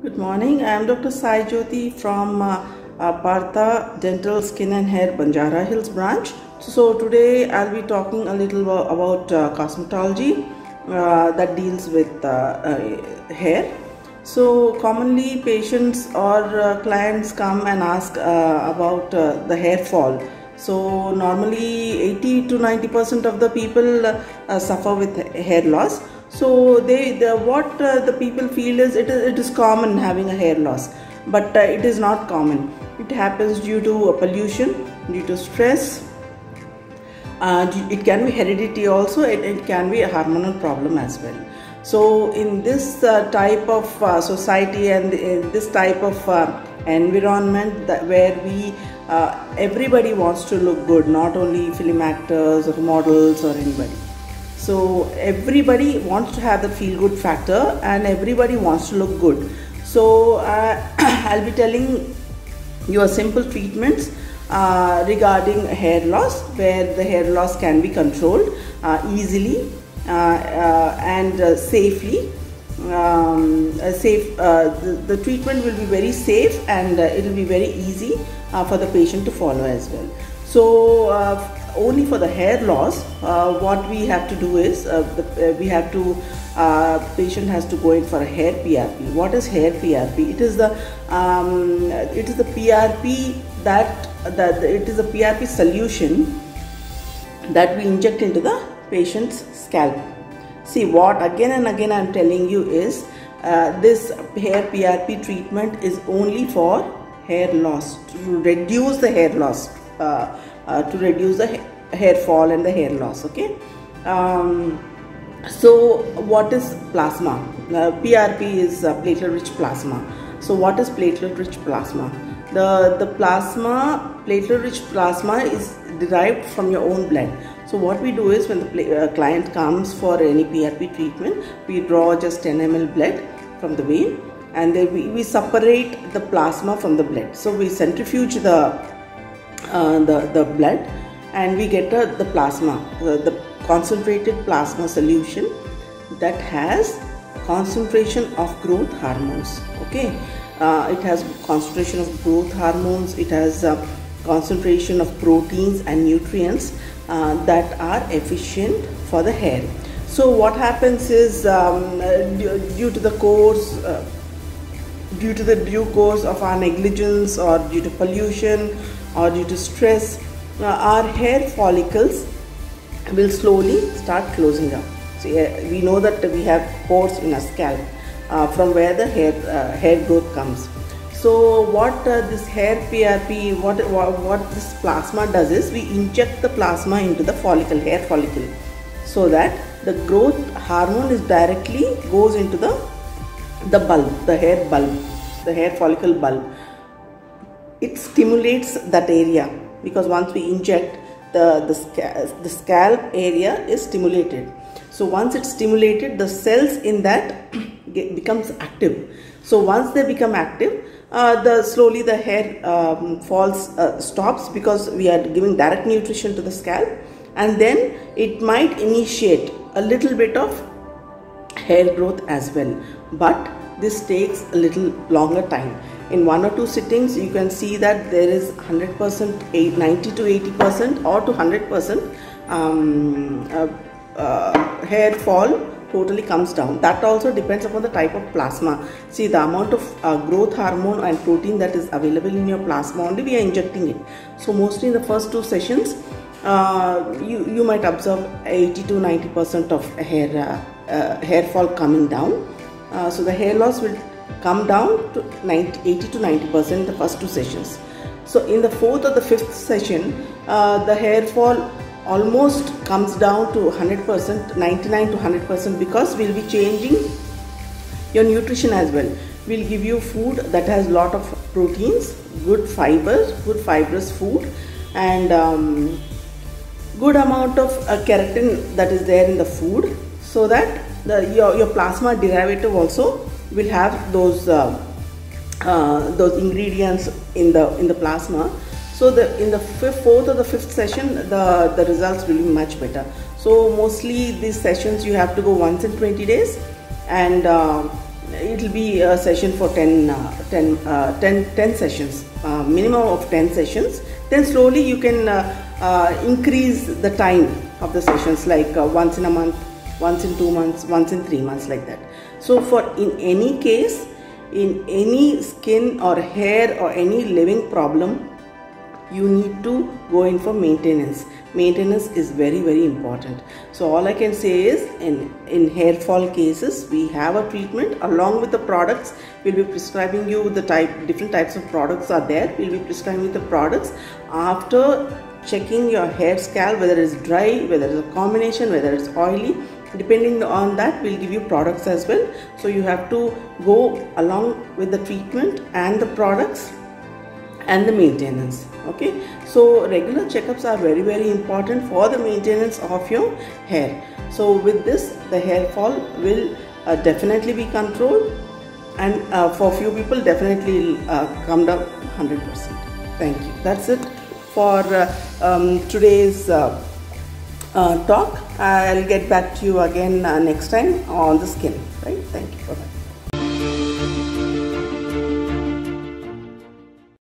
Good morning. I am Dr. Sai Jyoti from uh, uh, Partha Dental Skin and Hair Banjara Hills branch. So today I'll be talking a little about uh, cosmetology uh, that deals with uh, uh, hair. So commonly patients or clients come and ask about the hair fall. So normally 80 to 90 percent of the people suffer with hair loss. So they the, what uh, the people feel is it is it is common having a hair loss, but uh, it is not common. It happens due to pollution, due to stress. Uh, it can be heredity also. It, it can be a hormonal problem as well. So in this uh, type of uh, society and in this type of uh, environment that where we uh, everybody wants to look good, not only film actors or models or anybody. So everybody wants to have the feel good factor and everybody wants to look good. So uh, I'll be telling you a simple treatments uh, regarding hair loss where the hair loss can be controlled uh, easily uh, uh, and uh, safely um, safe the, the, treatment will be very safe and it will be very easy for the patient to follow as well so only for the hair loss uh, what we have to do is uh, the, uh, we have to patient has to go in for a hair PRP what is hair PRP it is the um, it is the PRP that that it is a PRP solution that we inject into the patient's scalp. See what again and again I'm telling you is uh, this hair PRP treatment is only for hair loss to reduce the hair loss uh, uh, to reduce the ha hair fall and the hair loss okay? Um, so what is plasma? Uh, PRP is platelet rich plasma. So what is platelet rich plasma? The the plasma platelet rich plasma is derived from your own blood. So what we do is when the uh, client comes for any PRP treatment we draw just 10 ml blood from the vein and then we, we separate the plasma from the blood. So we centrifuge the uh, the the blood and we get the plasma the, the concentrated plasma solution that has concentration of growth hormones okay? Uh, it has concentration of growth hormones it has uh, concentration of proteins and nutrients uh, that are efficient for the hair. So what happens is um, due, due, to the course uh, due to the due course of our negligence or due to pollution or due to stress uh, our hair follicles will slowly start closing up so we know that we have pores in our scalp uh, from where the hair uh, hair growth comes. So what uh, this hair PRP, what, what, what this plasma does is we inject the plasma into the follicle, hair follicle, so that the growth hormone is directly goes into the the bulb, the hair bulb, the hair follicle bulb. It stimulates that area because once we inject the the, the scalp area is stimulated. So once it's stimulated, the cells in that get, becomes active. So once they become active, uh, the slowly the hair um, falls uh, stops because we are giving direct nutrition to the scalp, and then it might initiate a little bit of hair growth as well. But this takes a little longer time. In one or two sittings, you can see that there is 100%, 90 to 80% or to 100% um, uh, uh, hair fall totally comes down. That also depends upon the type of plasma. See the amount of uh, growth hormone and protein that is available in your plasma only we are injecting it. So mostly in the first two sessions uh, you, you might observe 80 to 90 percent of hair uh, uh, hair fall coming down. So the hair loss will come down to 90, 80 to 90 percent the first two sessions. So in the fourth or the fifth session uh, the hair fall almost comes down to 100%, 99 to 100% because we'll be changing your nutrition as well. We'll give you food that has lot of proteins, good fibers, good fibrous food and um, good amount of uh, keratin that is there in the food so that the, your, your plasma derivative also will have those uh, uh, those ingredients in the in the plasma so the in the fifth, fourth or the fifth session, the, the results will be much better. So mostly these sessions you have to go once in 20 days and uh, it will be a session for 10, uh, 10, uh, 10, 10 sessions, uh, minimum of 10 sessions. Then slowly you can uh, increase the time of the sessions like once in a month, once in two months, once in three months like that. So for in any case, in any skin or hair or any living problem, you need to go in for maintenance. Maintenance is very very important. So all i can say is in in hair fall cases we have a treatment along with the products. We'll be prescribing you the type different types of products are there. We'll be prescribing you the products. After checking your hair scalp whether it's dry whether it's a combination whether it's oily depending on that we'll give you products as well. So you have to go along with the treatment and the products and the maintenance okay? So regular checkups are very very important for the maintenance of your hair. So with this the hair fall will uh, definitely be controlled and uh, for few people definitely uh, come down 100% thank you. That's it for uh, um, today's uh, uh, talk. I'll get back to you again next time on the skin right? Thank you. -bye.